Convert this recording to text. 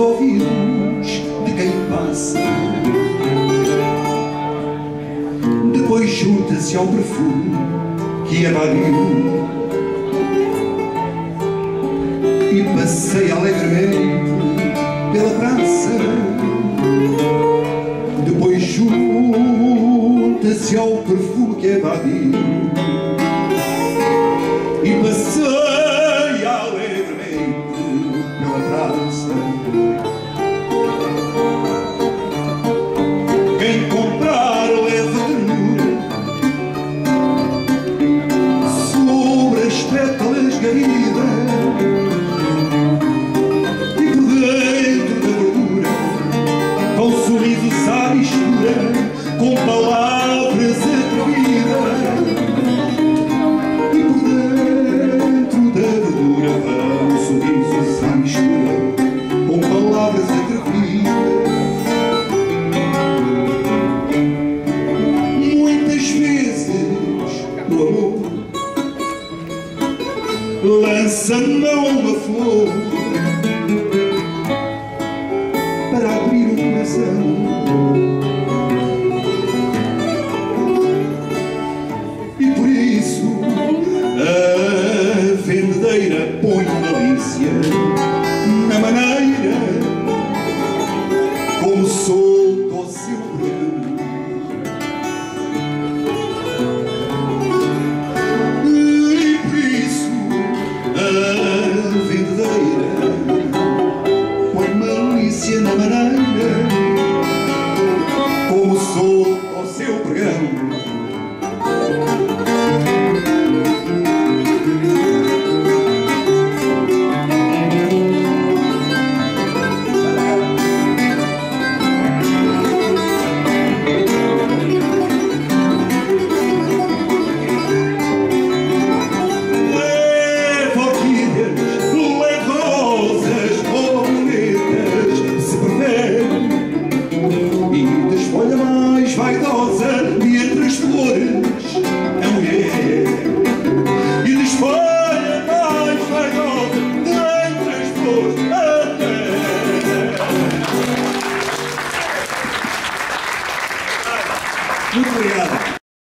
ouvidos de quem passa. Depois junta-se ao perfume que evadiu e passeia alegremente pela praça. Depois junta-se ao perfume que evadiu flor Lança-me uma flor Para abrir o coração. E por isso A verdadeira põe malícia